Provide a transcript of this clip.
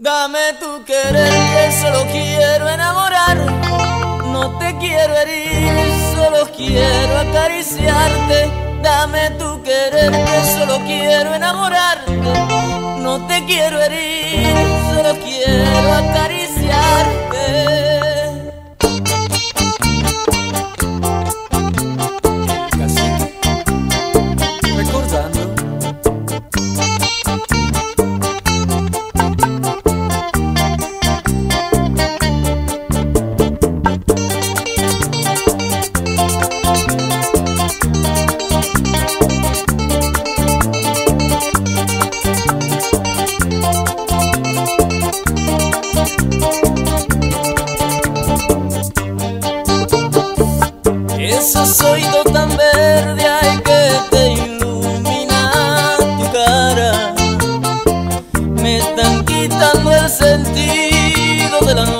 Dame tu querer que solo quiero enamorar. No te quiero herir, solo quiero acariciarte. Dame tu querer que solo quiero enamorarte No te quiero herir, Esos oídos tan verde hay que te ilumina tu cara. Me están quitando el sentido de la noche